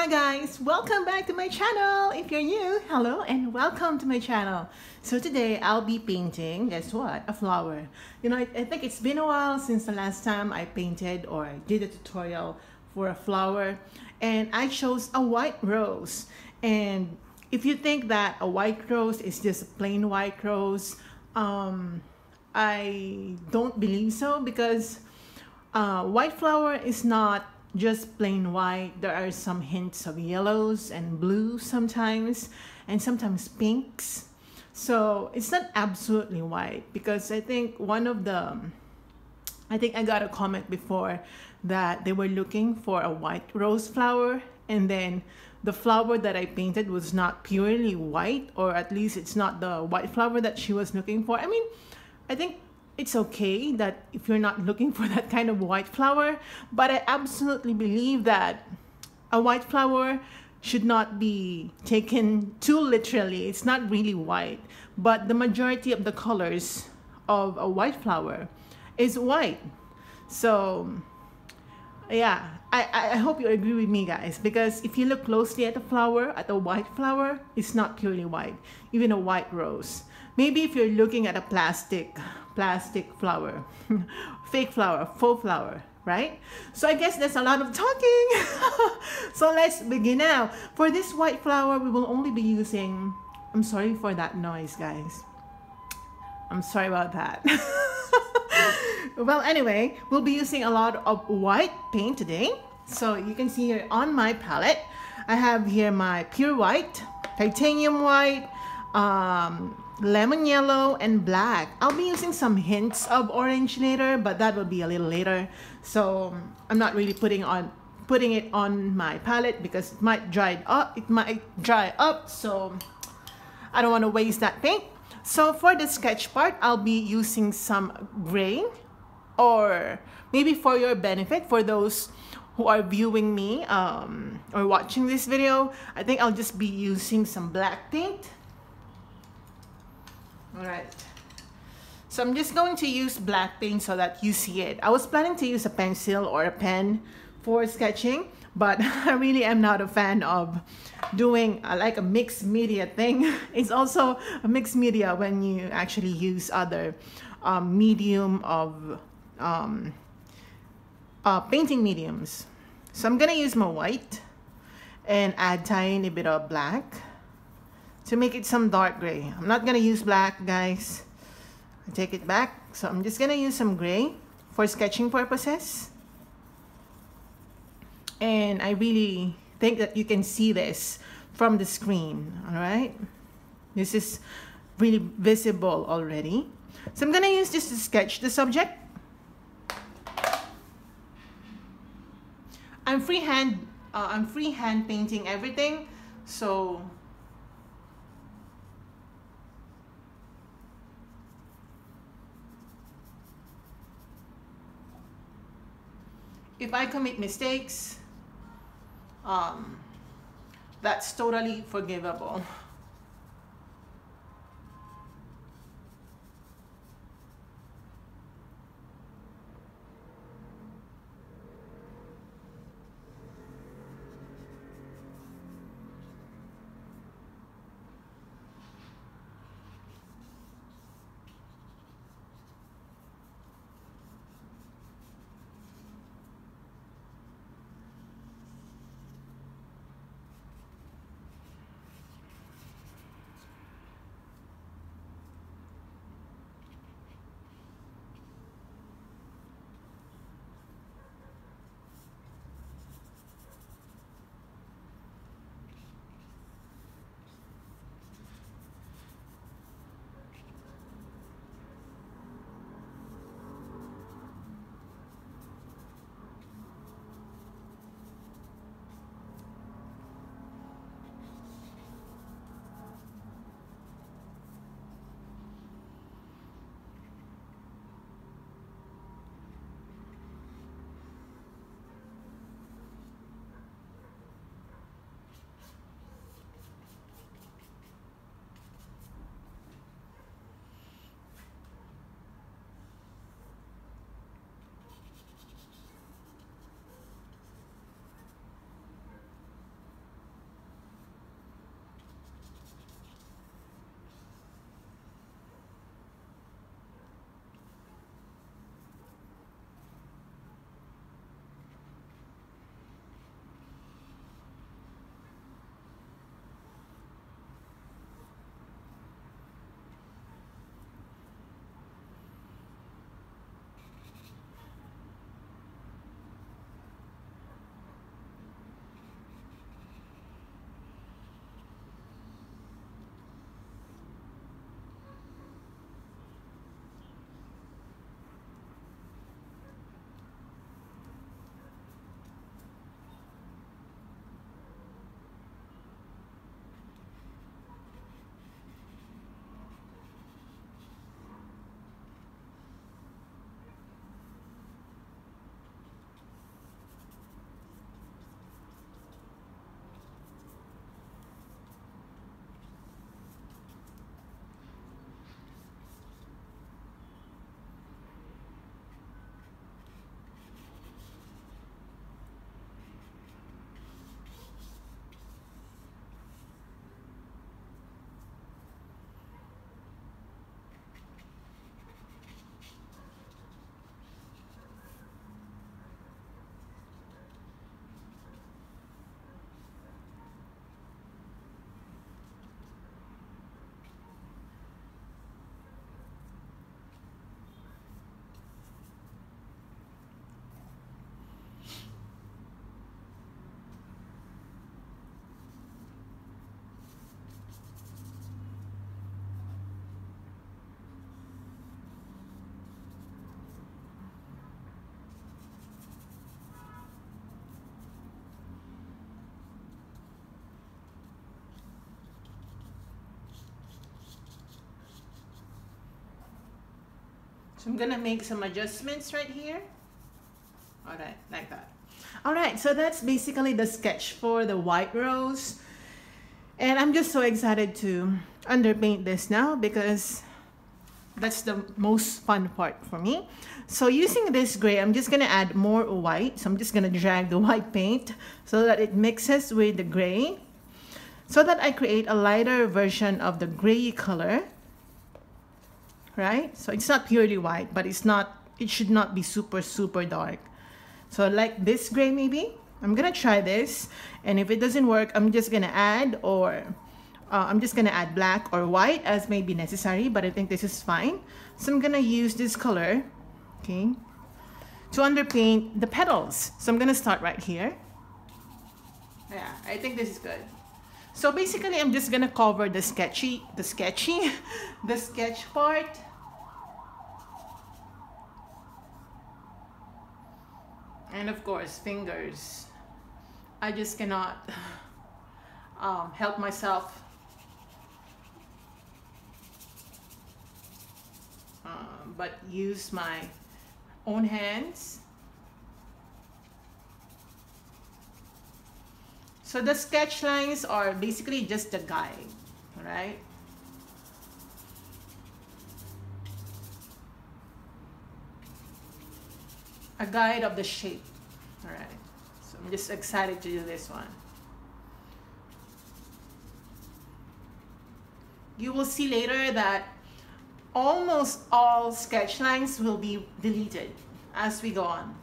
Hi guys, welcome back to my channel. If you're new, hello and welcome to my channel. So today I'll be painting, guess what, a flower. You know, I, I think it's been a while since the last time I painted or I did a tutorial for a flower and I chose a white rose. And if you think that a white rose is just a plain white rose, um, I don't believe so because uh, white flower is not just plain white. There are some hints of yellows and blues sometimes, and sometimes pinks. So it's not absolutely white because I think one of the, I think I got a comment before that they were looking for a white rose flower and then the flower that I painted was not purely white or at least it's not the white flower that she was looking for. I mean, I think it's okay that if you're not looking for that kind of white flower, but I absolutely believe that a white flower should not be taken too literally. It's not really white, but the majority of the colors of a white flower is white. So yeah, I, I hope you agree with me guys because if you look closely at the flower, at a white flower, it's not purely white, even a white rose. Maybe if you're looking at a plastic plastic flower, fake flower, faux flower, right? So I guess that's a lot of talking. so let's begin now. For this white flower, we will only be using, I'm sorry for that noise, guys. I'm sorry about that. well, anyway, we'll be using a lot of white paint today. So you can see here on my palette, I have here my pure white, titanium white, um, lemon yellow and black. I'll be using some hints of orange later, but that will be a little later. So I'm not really putting on putting it on my palette because it might dry up. It might dry up, so I don't want to waste that paint. So for the sketch part, I'll be using some gray or maybe for your benefit, for those who are viewing me um, or watching this video, I think I'll just be using some black paint all right. So I'm just going to use black paint so that you see it. I was planning to use a pencil or a pen for sketching, but I really am not a fan of doing uh, like a mixed media thing. It's also a mixed media when you actually use other um, medium of um, uh, painting mediums. So I'm gonna use my white and add tiny bit of black to make it some dark gray. I'm not gonna use black, guys. I take it back. So I'm just gonna use some gray for sketching purposes. And I really think that you can see this from the screen, all right? This is really visible already. So I'm gonna use this to sketch the subject. I'm freehand, uh, I'm freehand painting everything. So if I commit mistakes, um, that's totally forgivable. So I'm gonna make some adjustments right here. All right, like that. All right, so that's basically the sketch for the white rose. And I'm just so excited to underpaint this now because that's the most fun part for me. So using this gray, I'm just gonna add more white. So I'm just gonna drag the white paint so that it mixes with the gray so that I create a lighter version of the gray color, right? So it's not purely white, but it's not, it should not be super, super dark. So like this gray maybe, I'm gonna try this. And if it doesn't work, I'm just gonna add or uh, I'm just gonna add black or white as may be necessary, but I think this is fine. So I'm gonna use this color, okay, to underpaint the petals. So I'm gonna start right here. Yeah, I think this is good. So basically, I'm just gonna cover the sketchy, the sketchy, the sketch part. And of course, fingers. I just cannot um, help myself. Um, but use my own hands So the sketch lines are basically just a guide, right? A guide of the shape, all right? So I'm just excited to do this one. You will see later that almost all sketch lines will be deleted as we go on.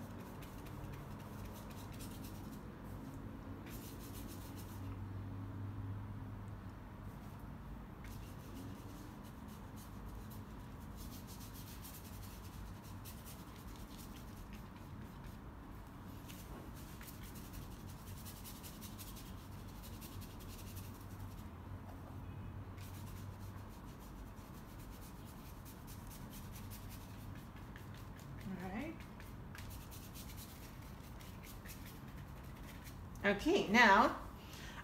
Okay, now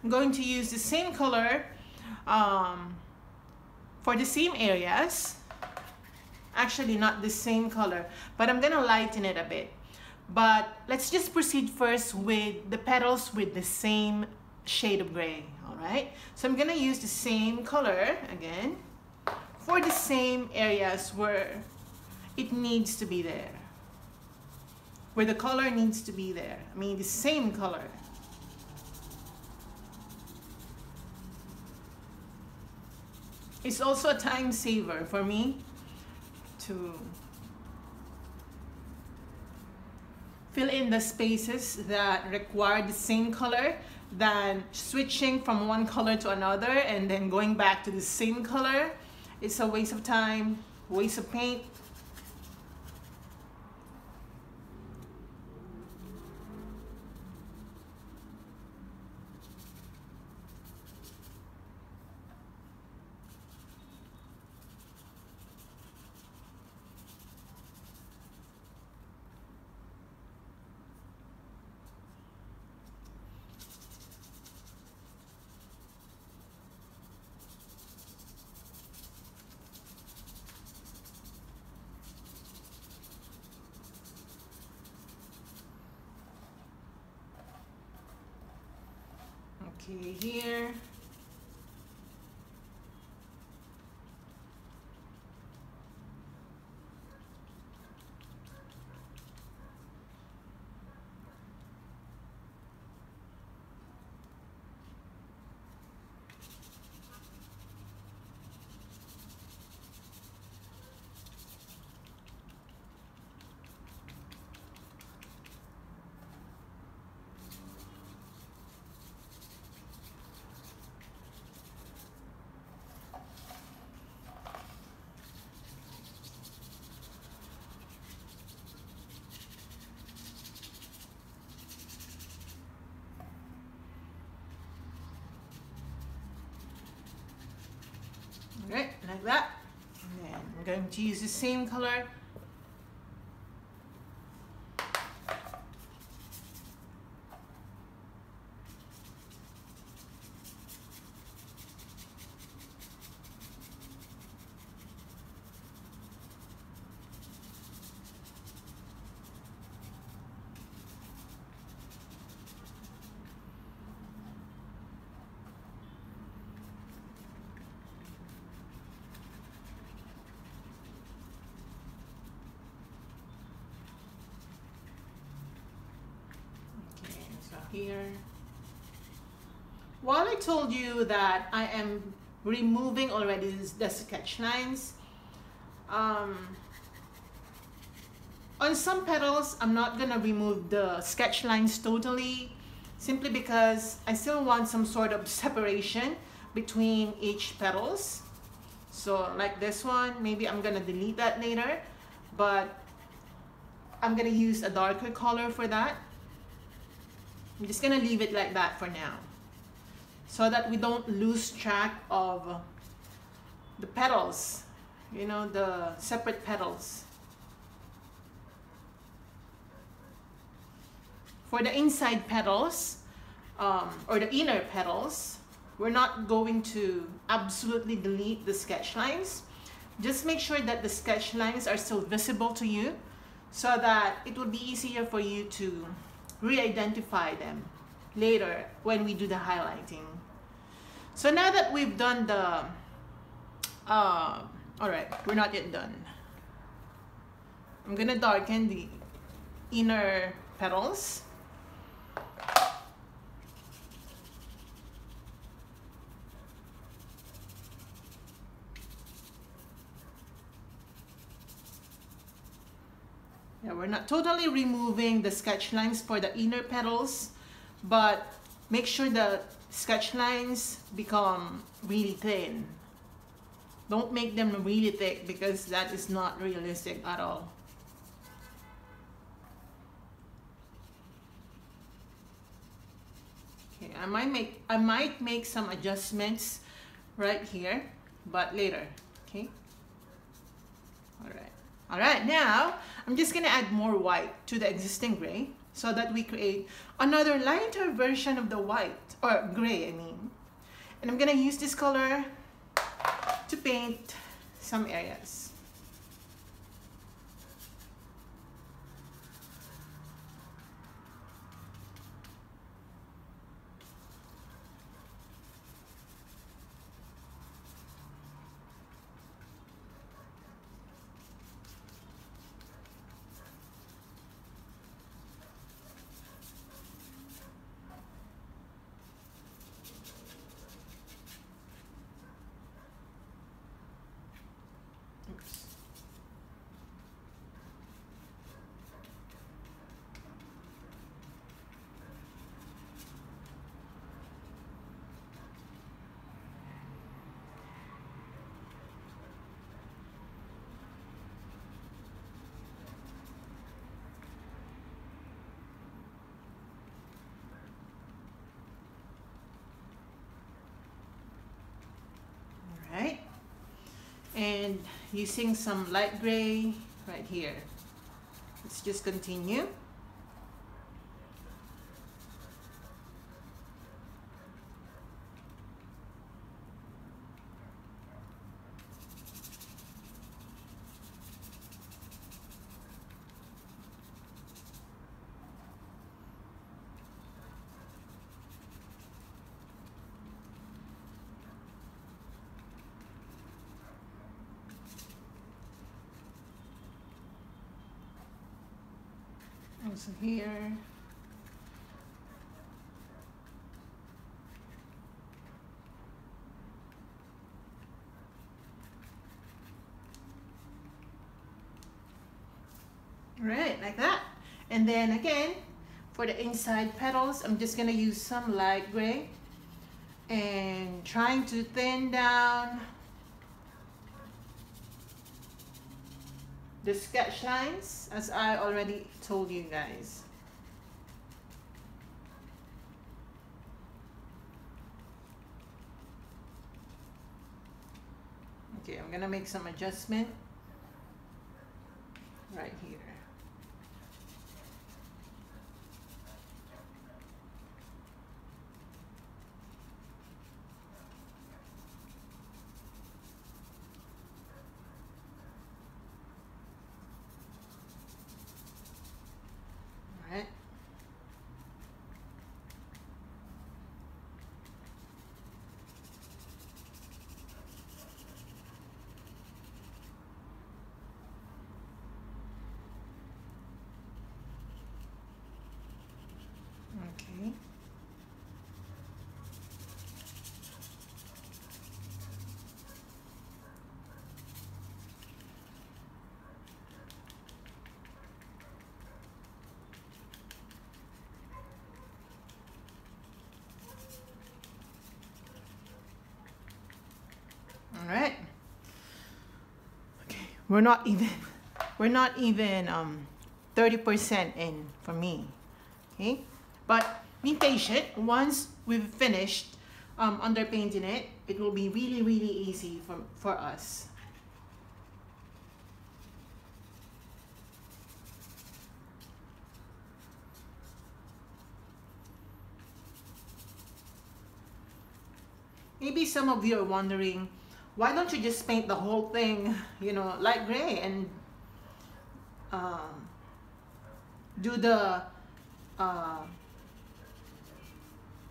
I'm going to use the same color um, for the same areas. Actually, not the same color, but I'm gonna lighten it a bit. But let's just proceed first with the petals with the same shade of gray, all right? So I'm gonna use the same color again for the same areas where it needs to be there. Where the color needs to be there. I mean, the same color. It's also a time saver for me to fill in the spaces that require the same color than switching from one color to another and then going back to the same color. It's a waste of time, waste of paint, Okay, here. Okay, like that. And then I'm going to use the same color here. While I told you that I am removing already the sketch lines, um, on some petals, I'm not gonna remove the sketch lines totally, simply because I still want some sort of separation between each petals. So like this one, maybe I'm gonna delete that later, but I'm gonna use a darker color for that. I'm just gonna leave it like that for now so that we don't lose track of the petals, you know, the separate petals. For the inside petals, um, or the inner petals, we're not going to absolutely delete the sketch lines. Just make sure that the sketch lines are still visible to you so that it will be easier for you to re-identify them later when we do the highlighting. So now that we've done the, uh, all right, we're not yet done. I'm gonna darken the inner petals. Yeah, we're not totally removing the sketch lines for the inner petals, but make sure the sketch lines become really thin. Don't make them really thick because that is not realistic at all. Okay, I might make I might make some adjustments right here, but later. All right, now I'm just gonna add more white to the existing gray so that we create another lighter version of the white, or gray I mean. And I'm gonna use this color to paint some areas. And using some light gray right here. Let's just continue also here. Right like that. And then again for the inside petals I'm just gonna use some light gray and trying to thin down the sketch lines as I already told you guys. Okay, I'm gonna make some adjustment we're not even we're not even um 30% in for me okay? But be patient. Once we've finished um, underpainting it it will be really really easy for, for us. Maybe some of you are wondering why don't you just paint the whole thing you know light gray and um, do the uh,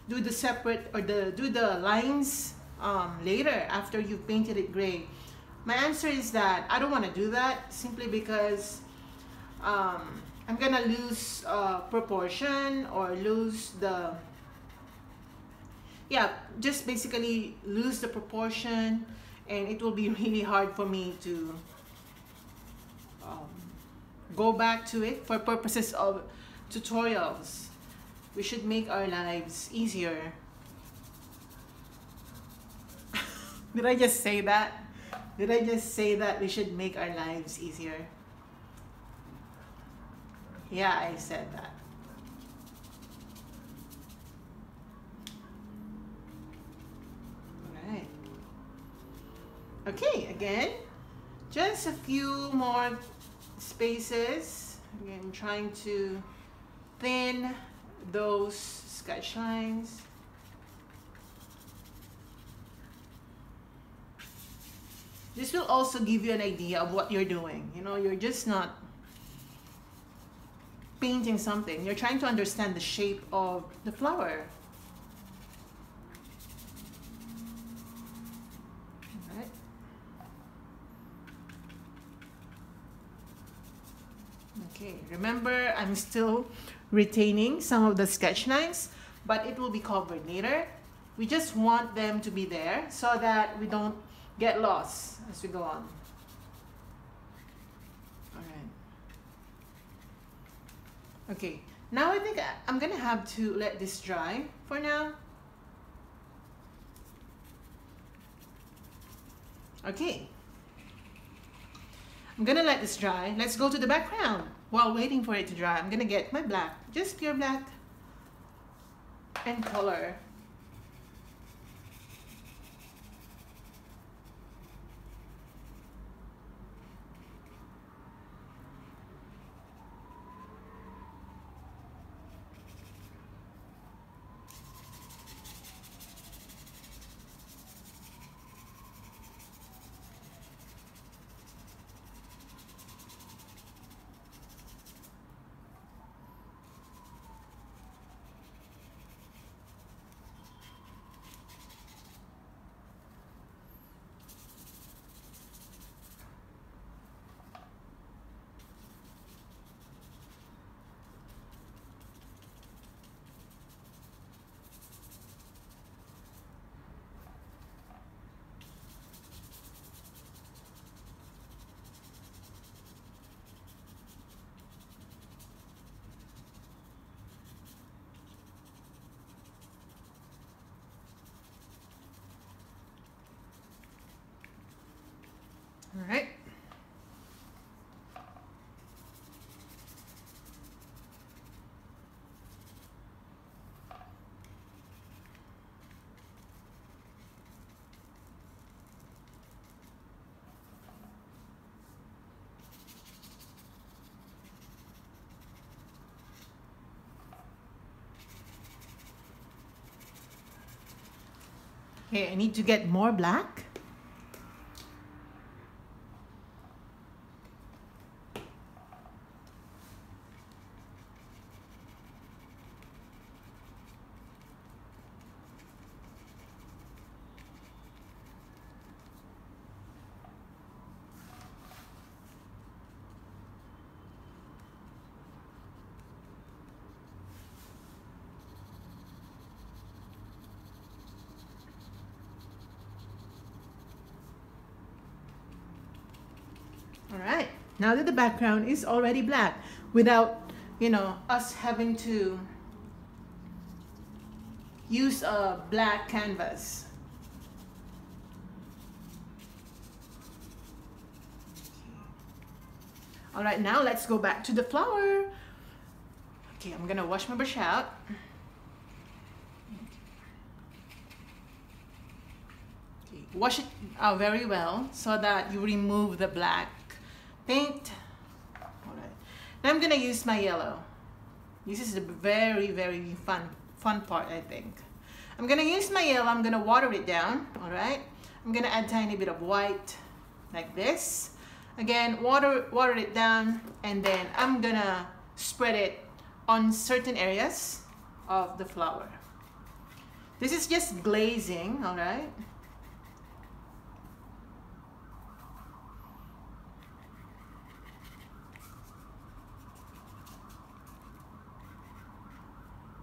do the separate or the do the lines um, later after you've painted it gray? My answer is that I don't want to do that simply because um, I'm gonna lose uh, proportion or lose the yeah just basically lose the proportion and it will be really hard for me to um, go back to it for purposes of tutorials. We should make our lives easier. Did I just say that? Did I just say that we should make our lives easier? Yeah, I said that. Alright. Okay, again, just a few more spaces. Again, trying to thin those sketch lines. This will also give you an idea of what you're doing. You know, you're just not painting something. You're trying to understand the shape of the flower. Okay, remember I'm still retaining some of the sketch lines, but it will be covered later. We just want them to be there so that we don't get lost as we go on. Alright. Okay, now I think I'm gonna have to let this dry for now. Okay. I'm gonna let this dry. Let's go to the background. While waiting for it to dry, I'm gonna get my black, just pure black and color All right. Okay, I need to get more black. All right, now that the background is already black without, you know, us having to use a black canvas. All right, now let's go back to the flower. Okay, I'm gonna wash my brush out. Wash it out very well so that you remove the black paint. All right, now I'm gonna use my yellow. This is a very, very fun, fun part, I think. I'm gonna use my yellow, I'm gonna water it down, all right? I'm gonna add tiny bit of white like this. Again, water, water it down and then I'm gonna spread it on certain areas of the flower. This is just glazing, all right?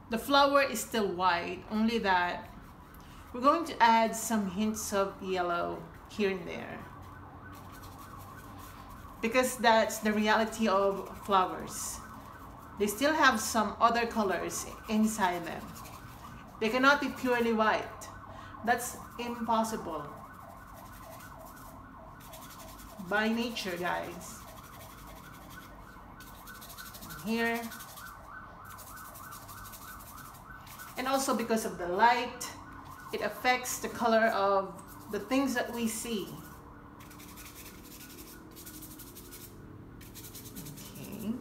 The flower is still white, only that we're going to add some hints of yellow here and there. Because that's the reality of flowers. They still have some other colors inside them. They cannot be purely white. That's impossible. By nature, guys. Here. And also because of the light, it affects the color of the things that we see. Okay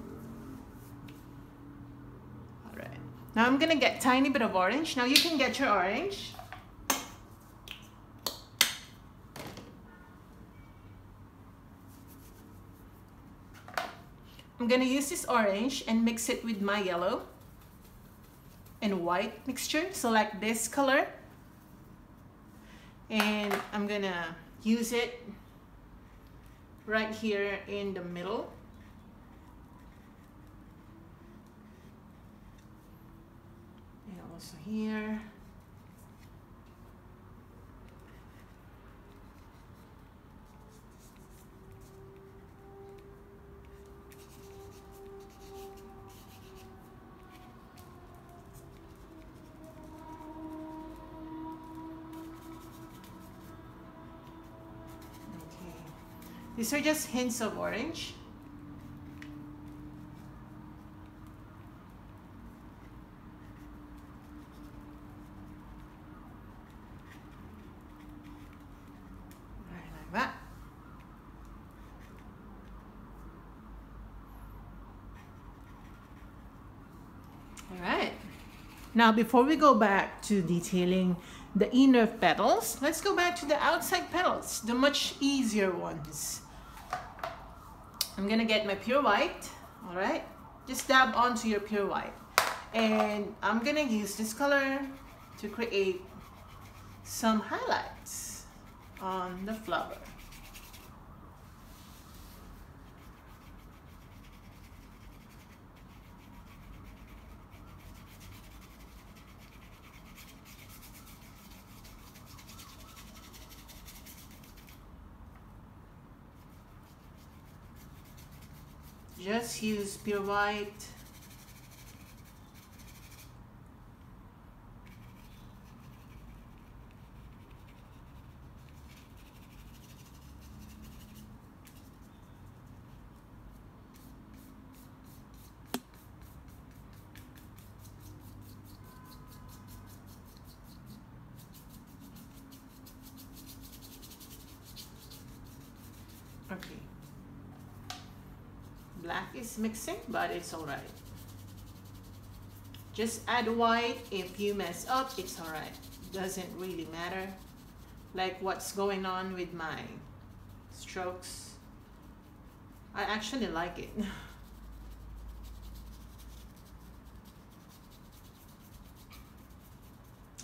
all right now I'm gonna get tiny bit of orange. Now you can get your orange. I'm gonna use this orange and mix it with my yellow and white mixture. So like this color. And I'm gonna use it right here in the middle. And also here. These are just hints of orange. Now, before we go back to detailing the inner petals, let's go back to the outside petals, the much easier ones. I'm gonna get my pure white, all right? Just dab onto your pure white. And I'm gonna use this color to create some highlights on the flower. just use pure white Okay is mixing, but it's all right. Just add white. If you mess up, it's all right. Doesn't really matter. Like what's going on with my strokes. I actually like it.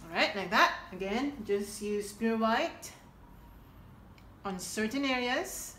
Alright, like that. Again, just use pure white on certain areas.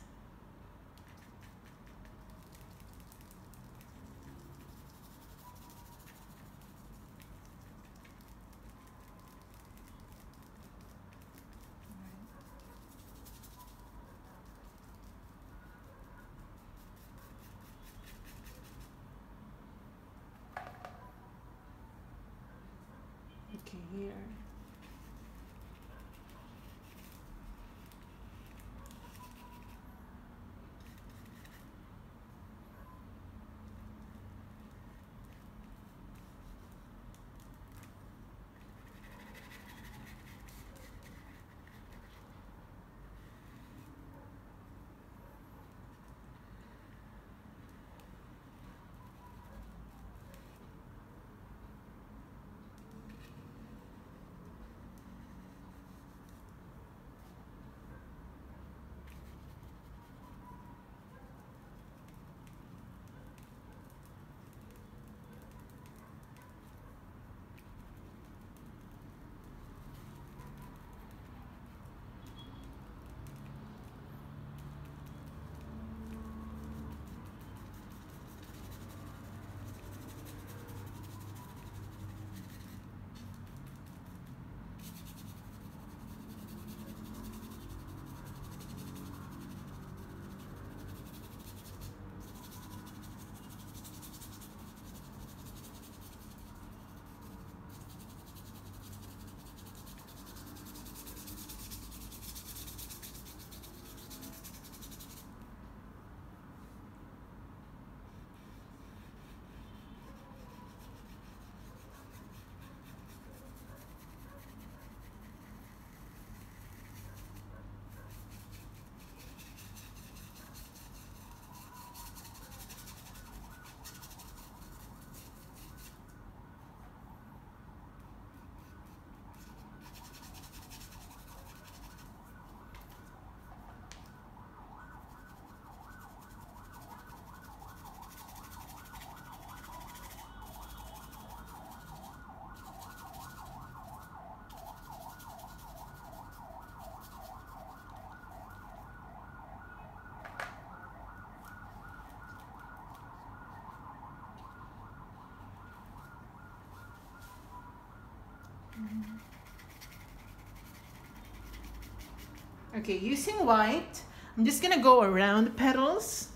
Okay, using white, I'm just gonna go around the petals.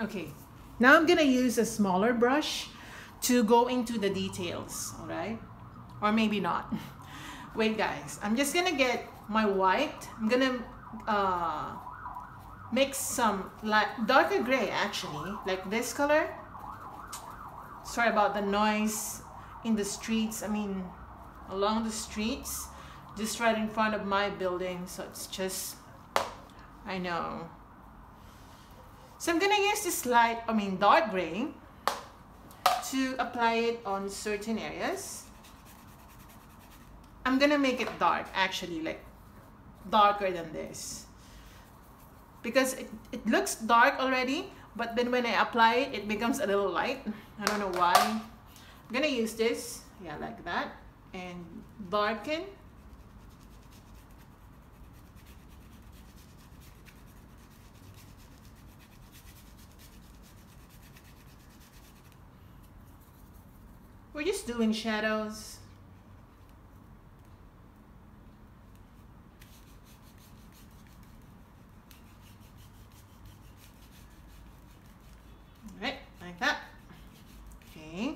Okay, now I'm gonna use a smaller brush to go into the details, all right? Or maybe not. Wait guys, I'm just gonna get my white. I'm gonna uh, mix some like darker gray actually, like this color. Sorry about the noise in the streets, I mean along the streets, just right in front of my building. So it's just, I know, so I'm gonna use this light, I mean dark gray to apply it on certain areas. I'm gonna make it dark actually, like darker than this. Because it, it looks dark already, but then when I apply it, it becomes a little light. I don't know why. I'm gonna use this, yeah, like that, and darken We're just doing shadows. Right, like that. Okay,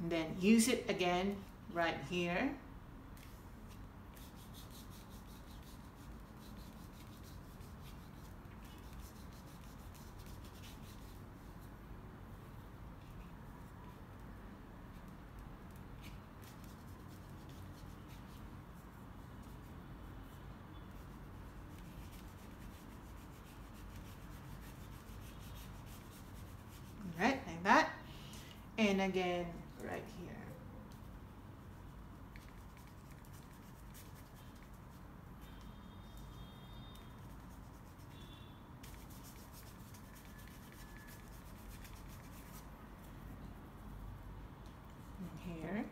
and then use it again right here. And again right here. here.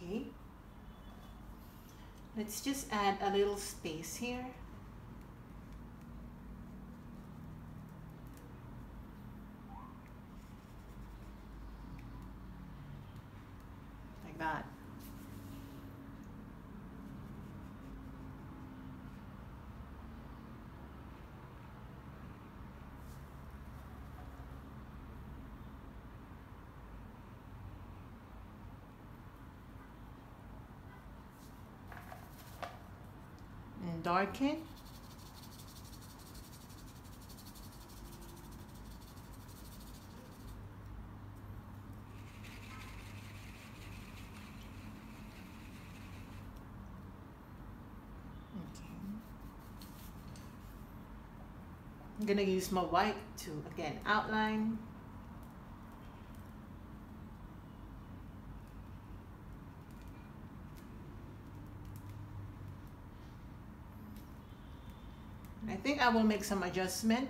Okay. Let's just add a little space here. Like that. Okay. I'm gonna use my white to again outline I think I will make some adjustment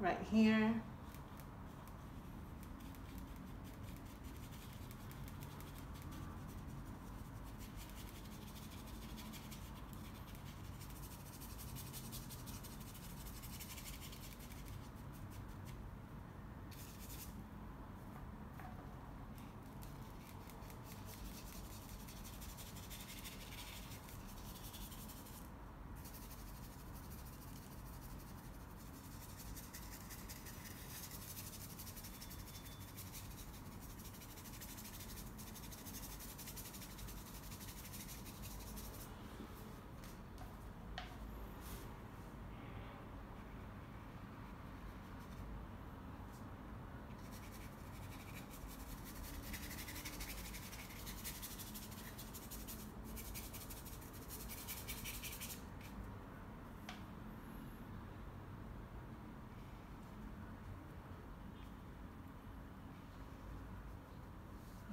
right here.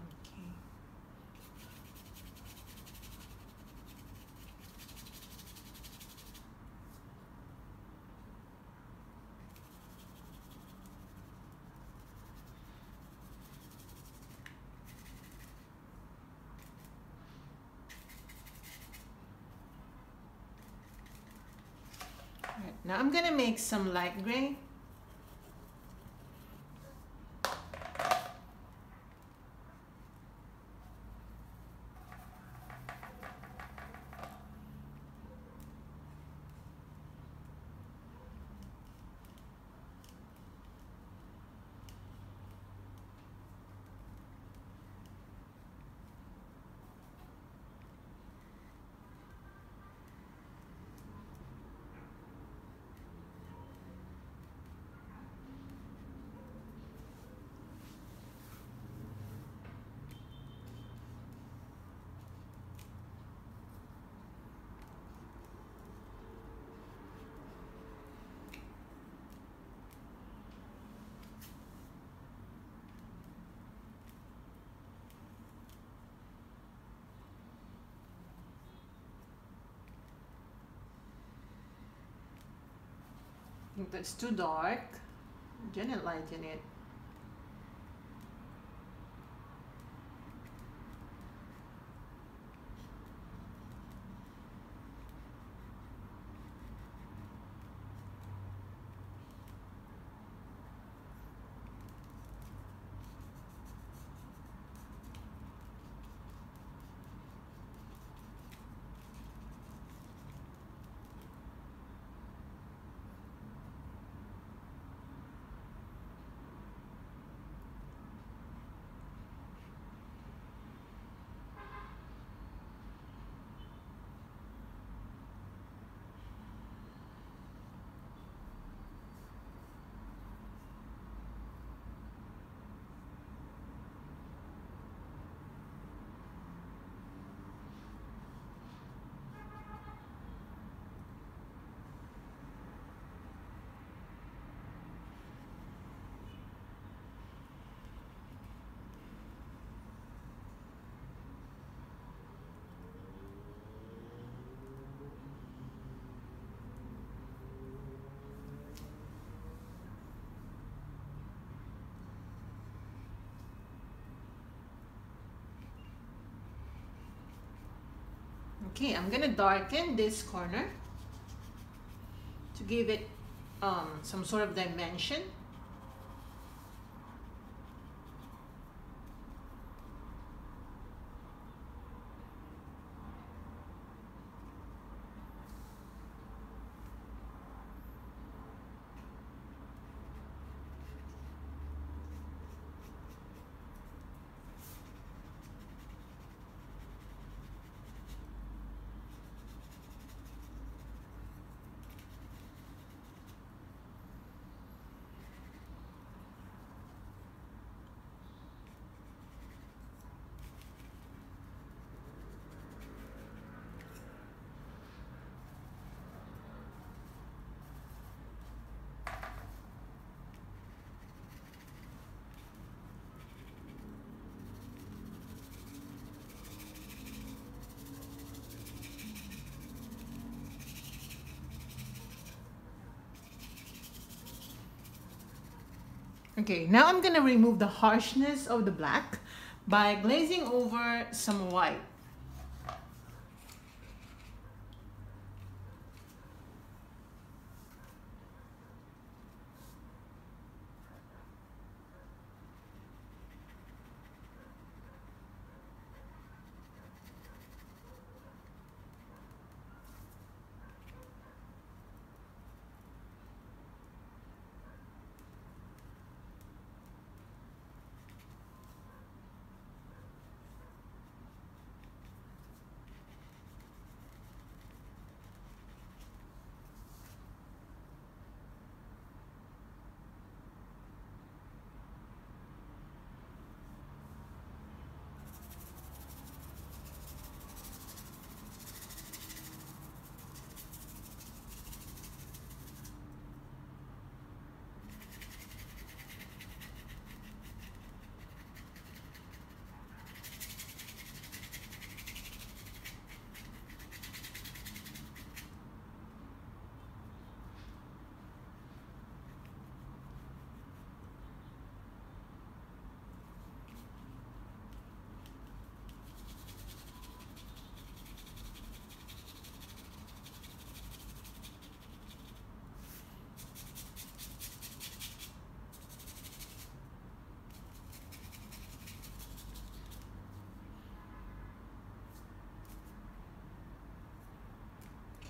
Okay. Alright, Now I'm gonna make some light gray. It's too dark, gonna lighten it. Okay, I'm gonna darken this corner to give it um, some sort of dimension. Okay, now I'm gonna remove the harshness of the black by glazing over some white.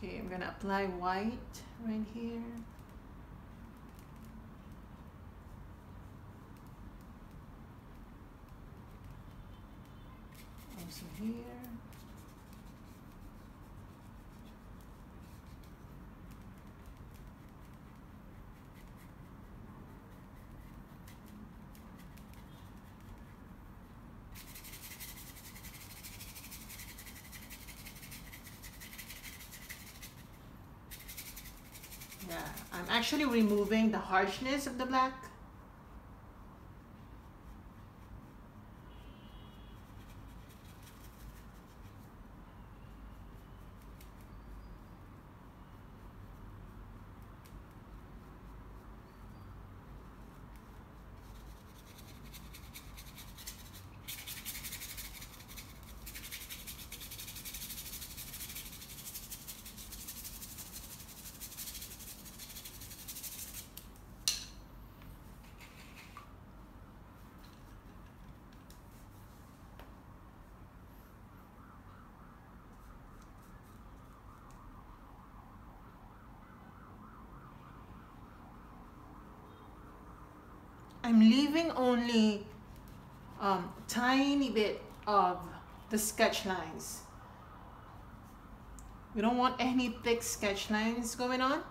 Okay, I'm gonna apply white right here. Also here. Yeah, I'm actually removing the harshness of the black. Only um, tiny bit of the sketch lines. We don't want any thick sketch lines going on.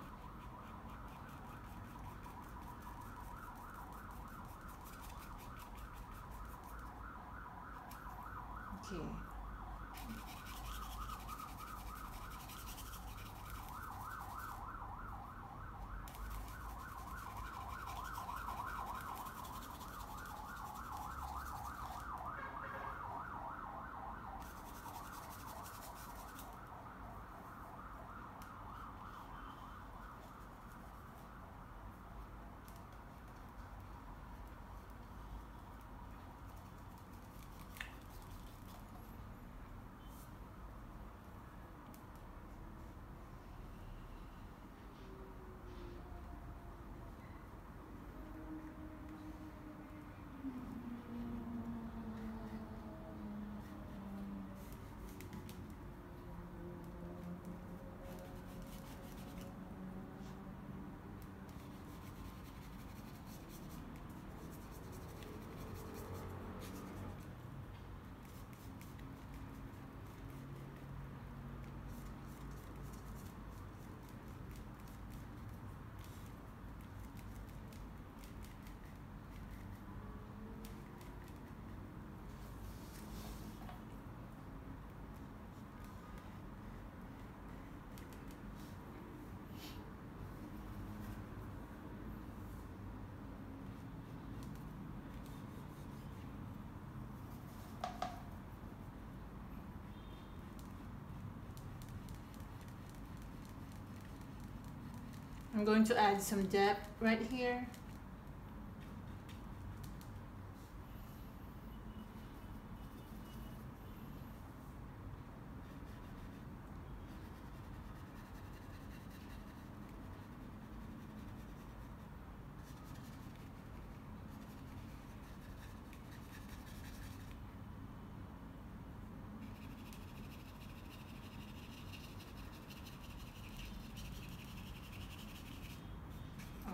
I'm going to add some depth right here.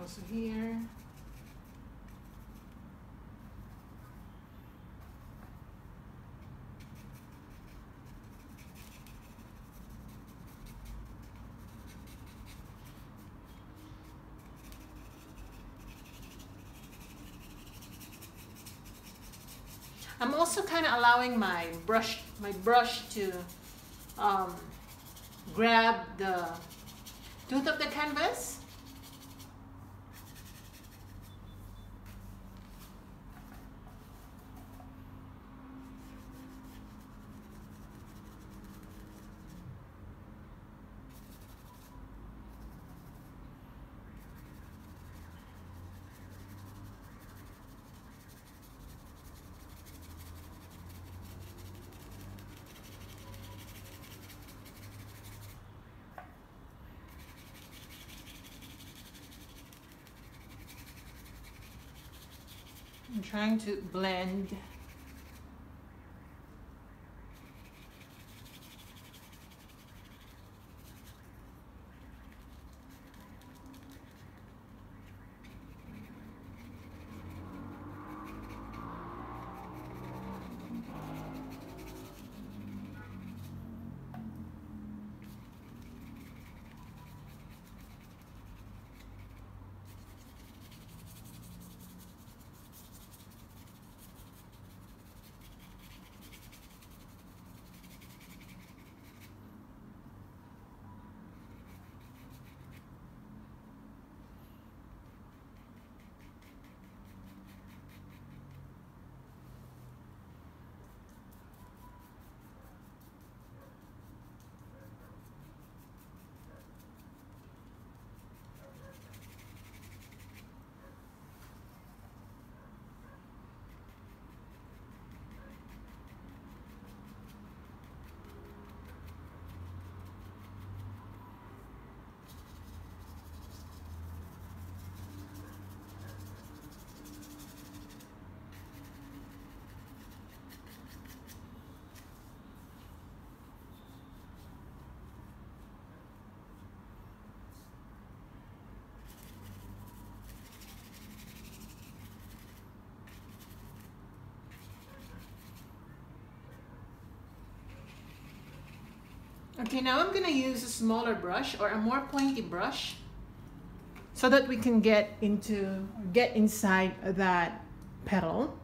also here. I'm also kind of allowing my brush my brush to um, grab the tooth of the canvas I'm trying to blend Okay, now I'm gonna use a smaller brush or a more pointy brush so that we can get into, get inside that petal.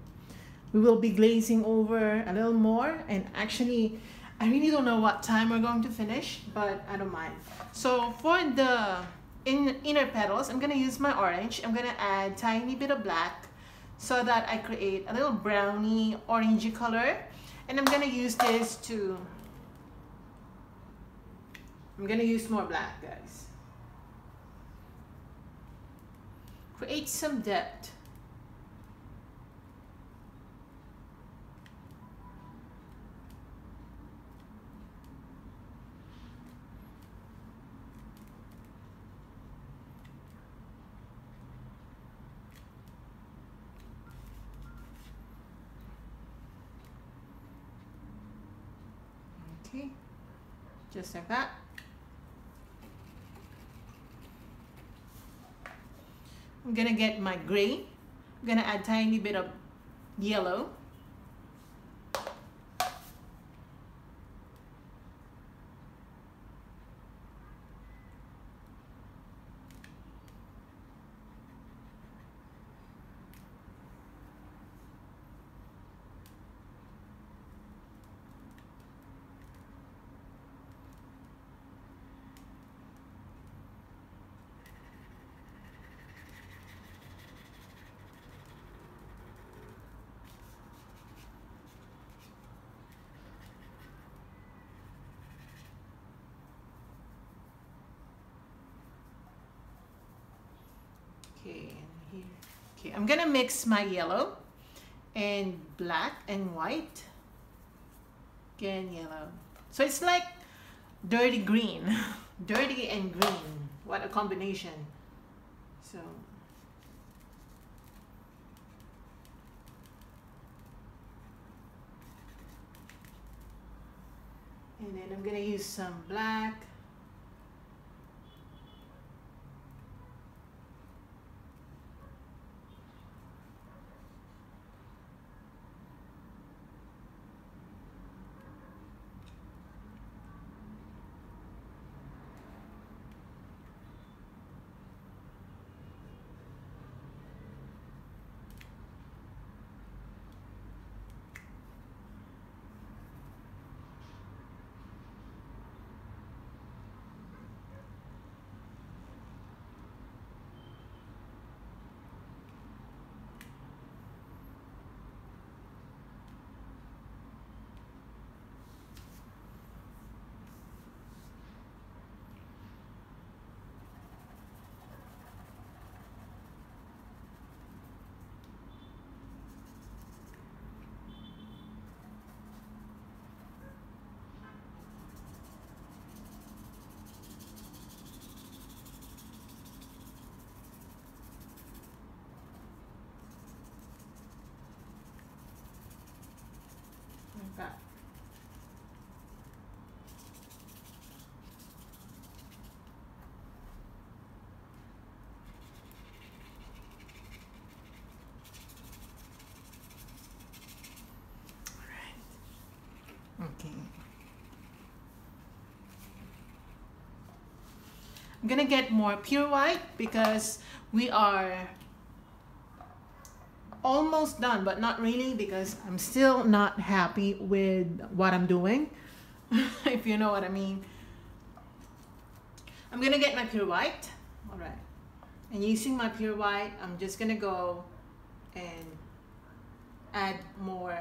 We will be glazing over a little more and actually, I really don't know what time we're going to finish, but I don't mind. So for the in, inner petals, I'm gonna use my orange. I'm gonna add tiny bit of black so that I create a little browny orangey color. And I'm gonna use this to I'm gonna use more black, guys. Create some depth. Just like that. I'm gonna get my gray. I'm gonna add tiny bit of yellow. I'm gonna mix my yellow and black and white. Again, yellow. So it's like dirty green. dirty and green. What a combination. So and then I'm gonna use some black like. Okay. I'm gonna get more pure white because we are almost done but not really because I'm still not happy with what I'm doing if you know what I mean. I'm gonna get my pure white. All right. And using my pure white I'm just gonna go and add more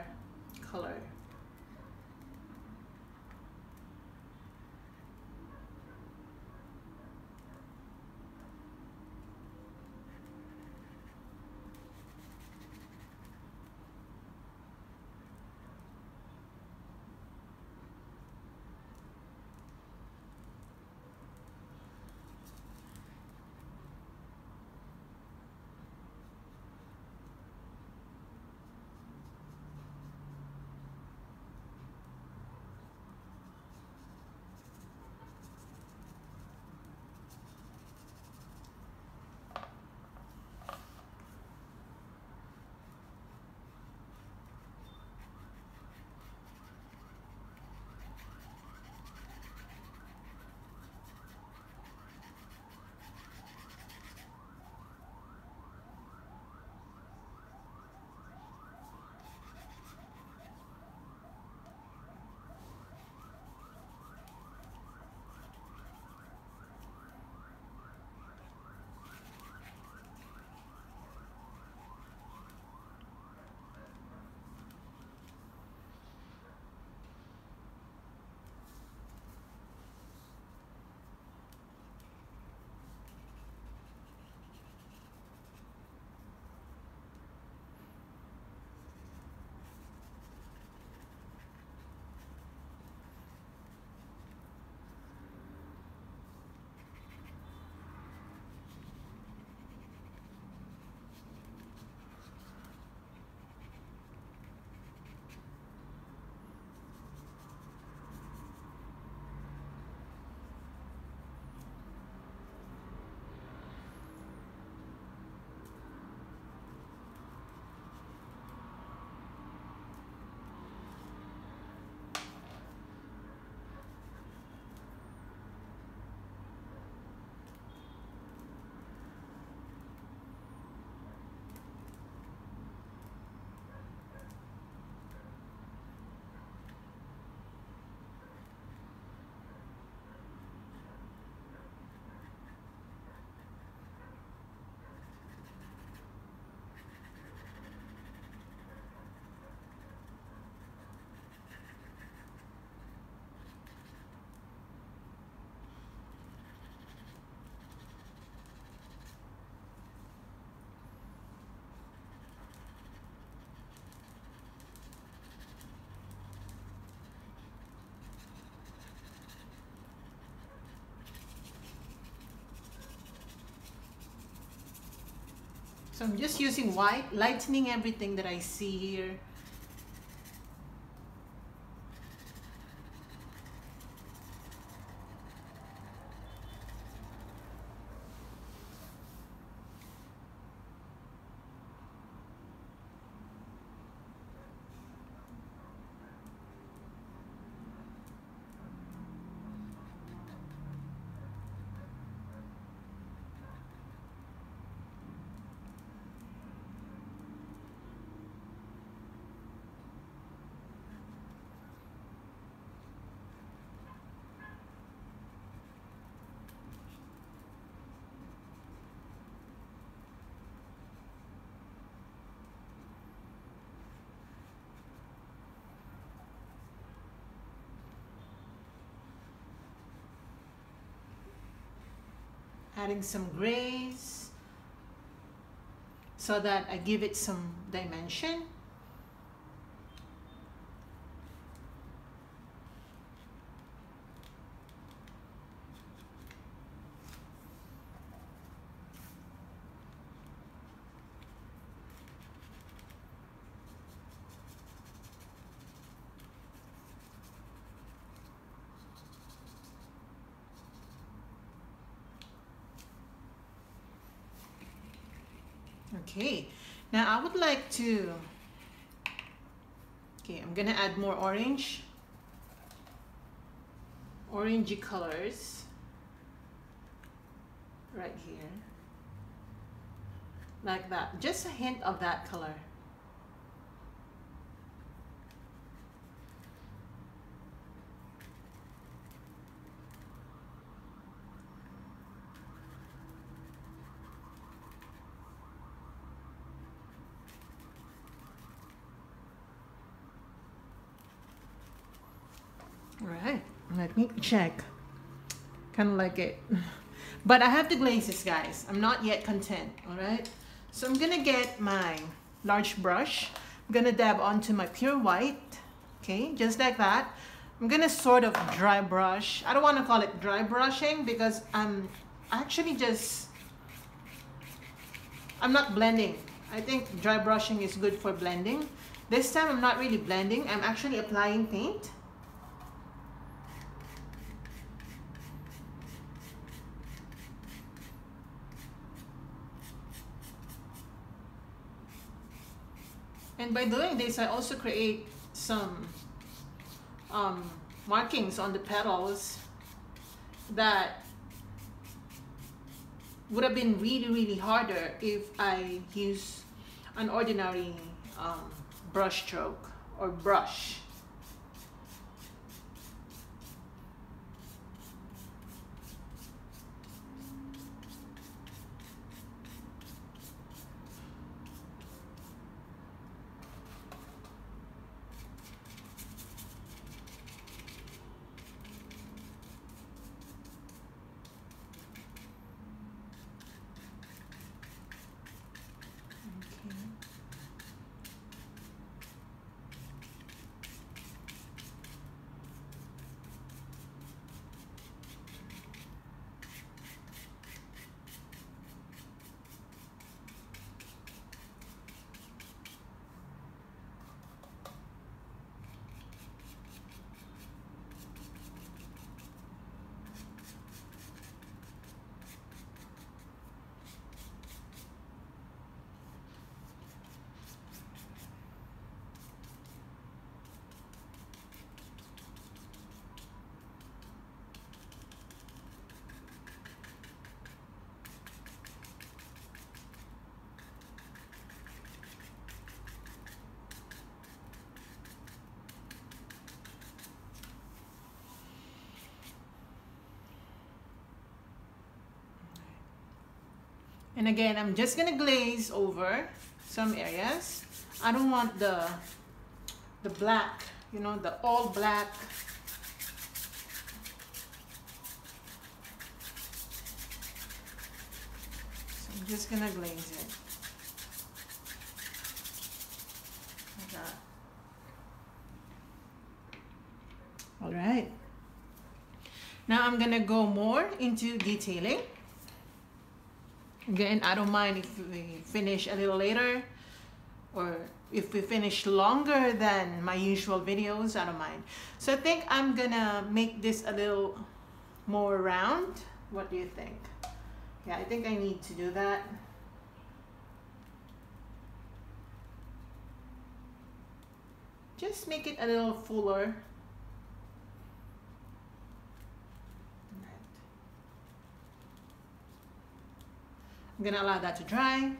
So I'm just using white, lightening everything that I see here. Adding some grays so that I give it some dimension. Okay, now I would like to, okay, I'm gonna add more orange, orangey colors. Right here, like that, just a hint of that color. Right, check. Kind of like it. But I have the glazes, guys. I'm not yet content, all right? So I'm gonna get my large brush. I'm gonna dab onto my pure white, okay, just like that. I'm gonna sort of dry brush. I don't wanna call it dry brushing because I'm actually just, I'm not blending. I think dry brushing is good for blending. This time I'm not really blending. I'm actually applying paint. And by doing this, I also create some um, markings on the petals that would have been really, really harder if I use an ordinary um, brush stroke or brush. And again, I'm just gonna glaze over some areas. I don't want the, the black, you know, the all black So I'm just gonna glaze it. Like that. All right. Now I'm gonna go more into detailing Again, I don't mind if we finish a little later or if we finish longer than my usual videos, I don't mind. So I think I'm gonna make this a little more round. What do you think? Yeah, I think I need to do that. Just make it a little fuller. I'm gonna allow that to dry.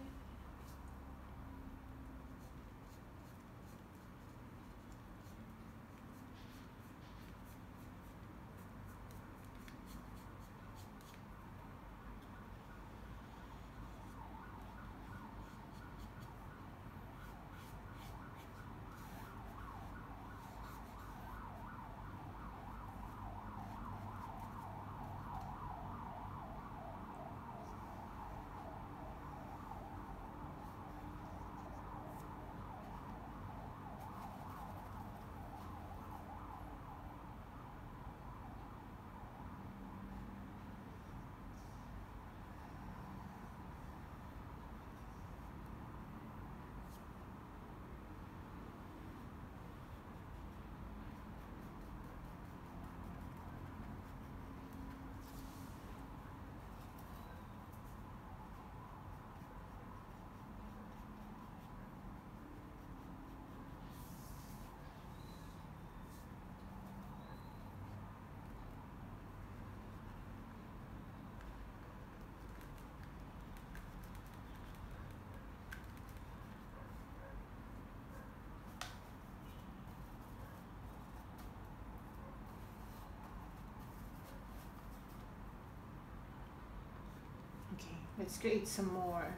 Okay, let's create some more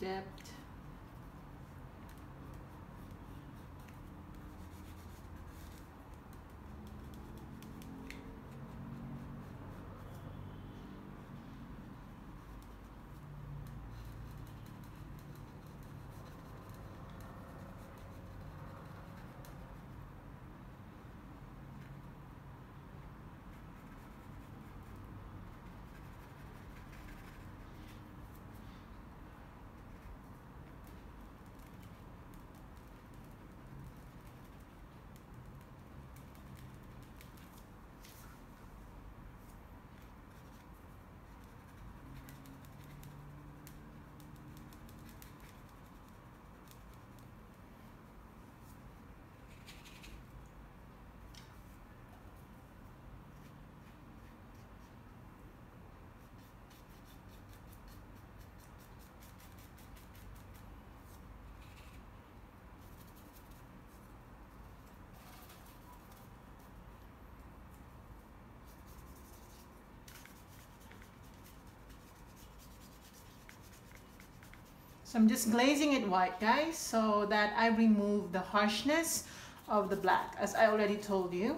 depth. So I'm just glazing it white guys so that I remove the harshness of the black as I already told you.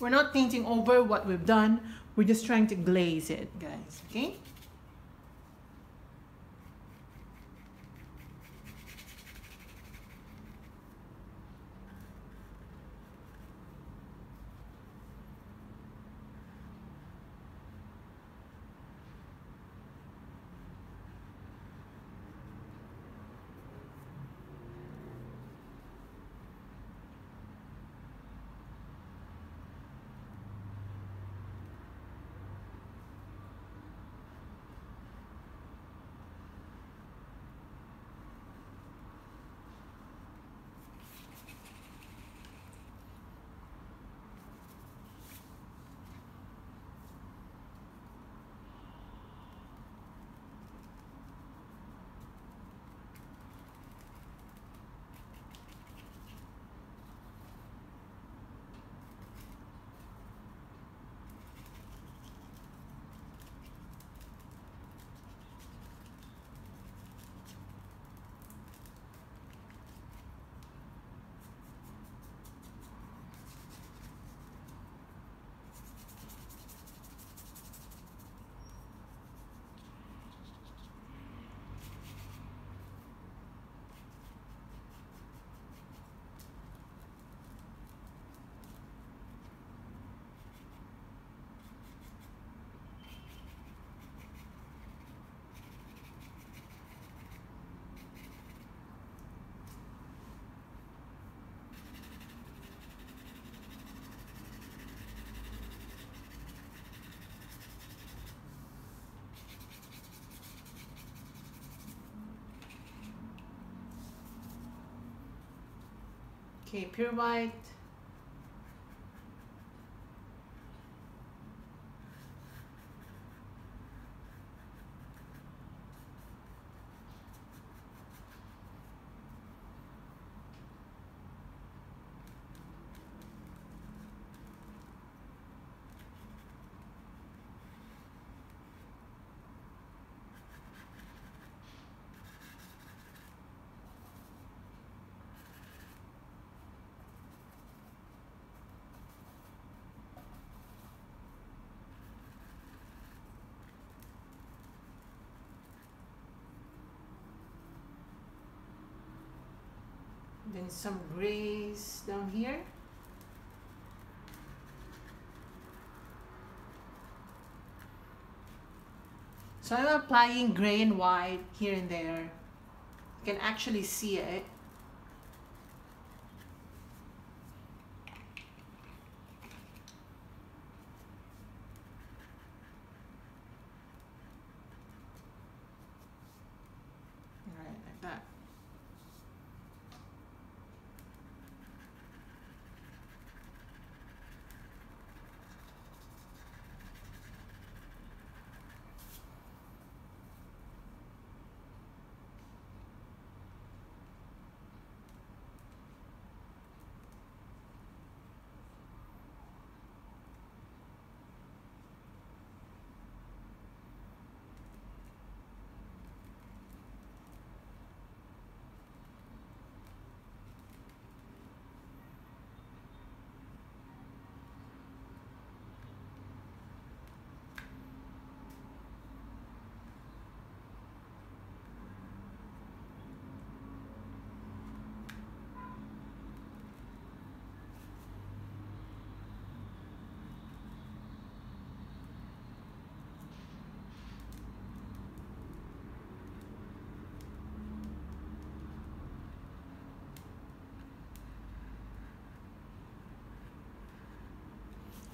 We're not painting over what we've done. We're just trying to glaze it, guys, okay? Okay, pure white. Then some grays down here. So I'm applying gray and white here and there. You can actually see it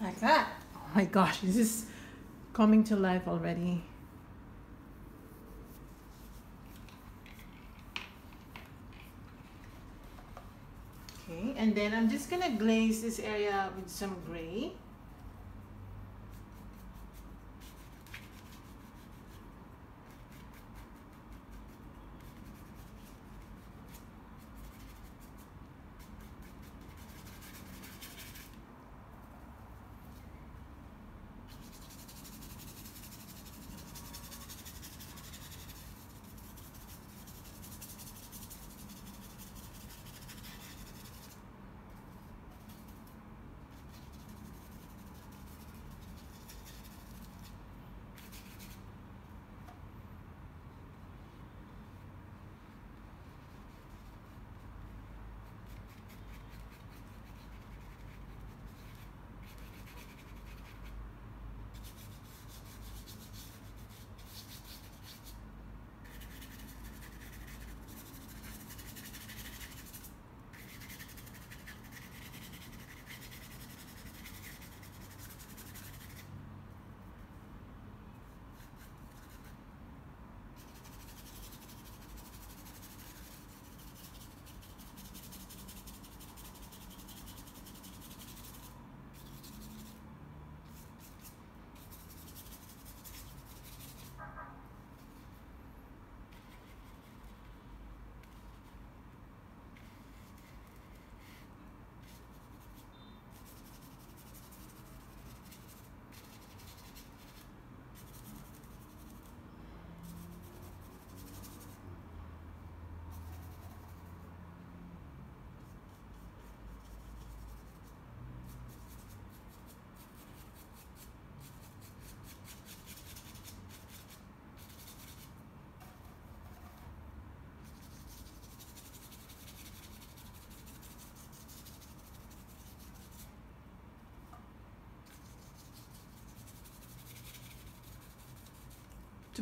like that. Oh my gosh, this is coming to life already. Okay, and then I'm just gonna glaze this area with some gray.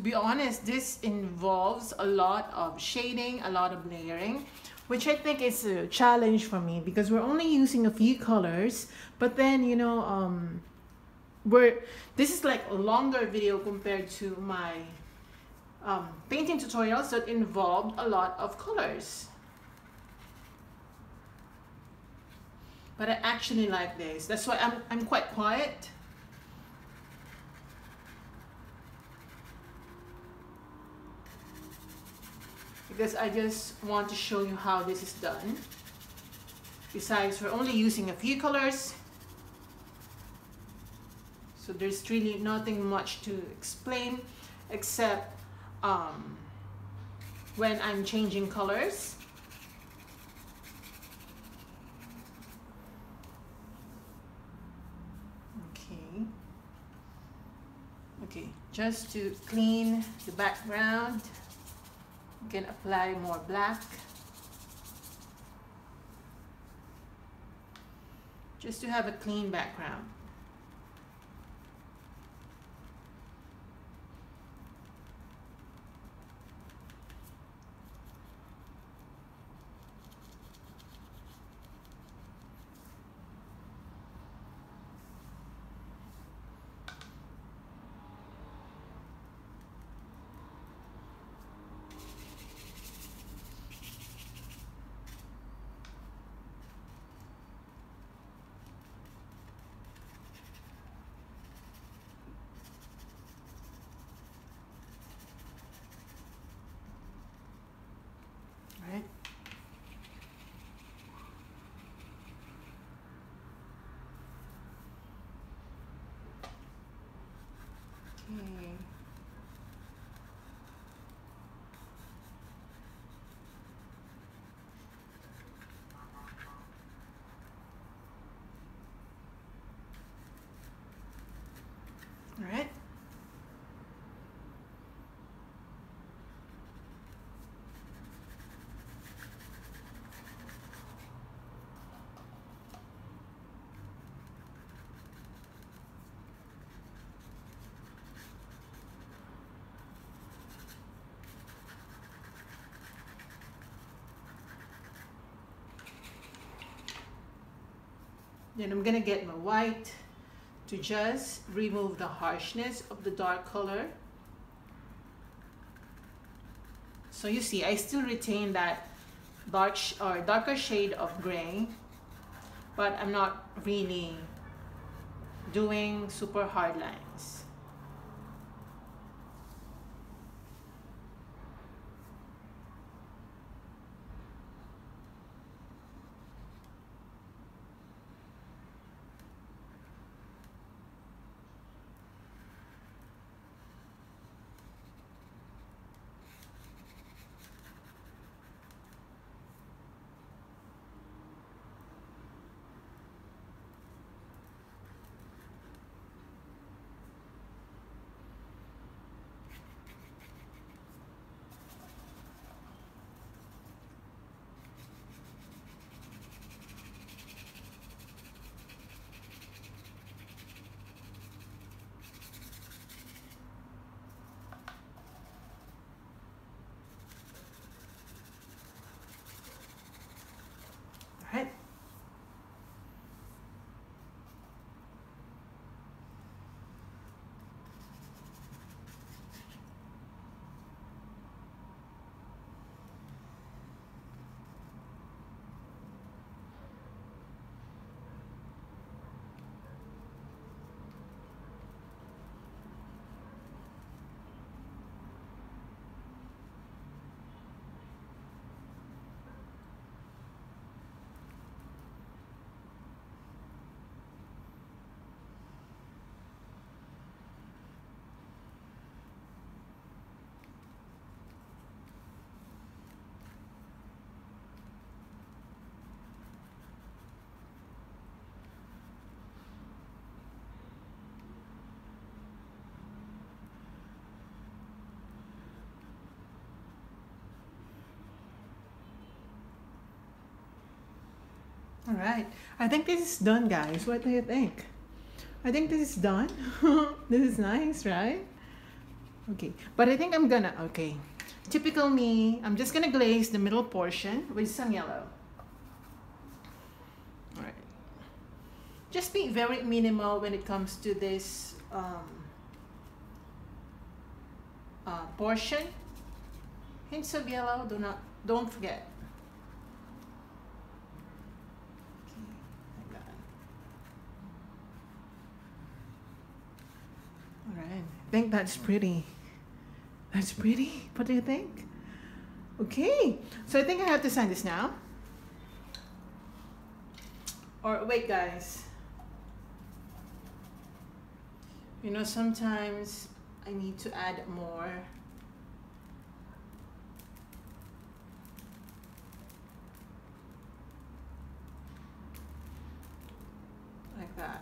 To be honest, this involves a lot of shading, a lot of layering, which I think is a challenge for me because we're only using a few colors, but then, you know, um, we're, this is like a longer video compared to my um, painting tutorials that involved a lot of colors. but I actually like this. That's why I'm, I'm quite quiet. Because I just want to show you how this is done. Besides, we're only using a few colors. So there's really nothing much to explain except um, when I'm changing colors. Okay. Okay, just to clean the background, you can apply more black. Just to have a clean background. right? Okay. All right. Then I'm gonna get my white to just remove the harshness of the dark color. So you see, I still retain that dark or darker shade of gray, but I'm not really doing super hard lines. All right. I think this is done, guys. What do you think? I think this is done. this is nice, right? Okay. But I think I'm gonna, okay. Typical me, I'm just gonna glaze the middle portion with some yellow. All right. Just be very minimal when it comes to this um, uh, portion. Hints of yellow, do not, don't forget. Okay, like right. I think that's pretty. That's pretty. What do you think? Okay. So I think I have to sign this now. Or wait, guys. You know, sometimes I need to add more. Like that.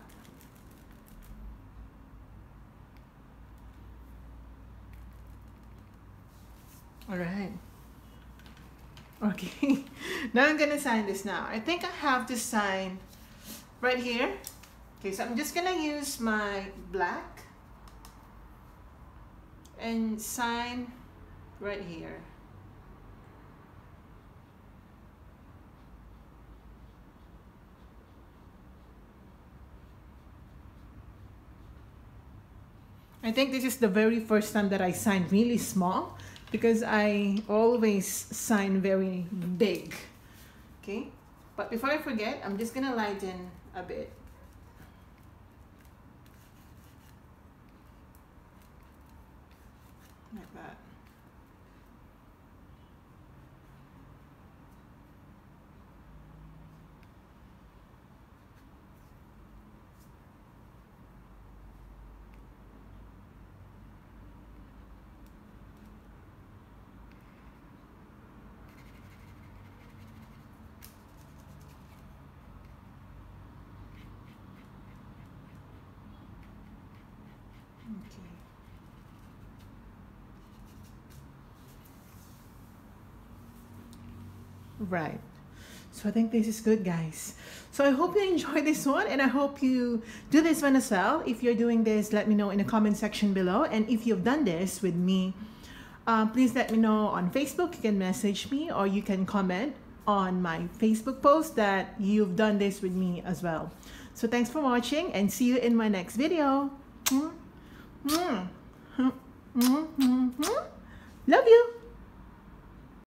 All right. Okay, now I'm gonna sign this now. I think I have to sign right here. Okay, so I'm just gonna use my black and sign right here. I think this is the very first time that I signed really small because I always sign very big. Okay, but before I forget, I'm just gonna lighten a bit. Like that. Okay. Right. So I think this is good, guys. So I hope you enjoy this one and I hope you do this one as well. If you're doing this, let me know in the comment section below. And if you've done this with me, uh, please let me know on Facebook. You can message me or you can comment on my Facebook post that you've done this with me as well. So thanks for watching and see you in my next video. Mm. Mm. Mm. Love you.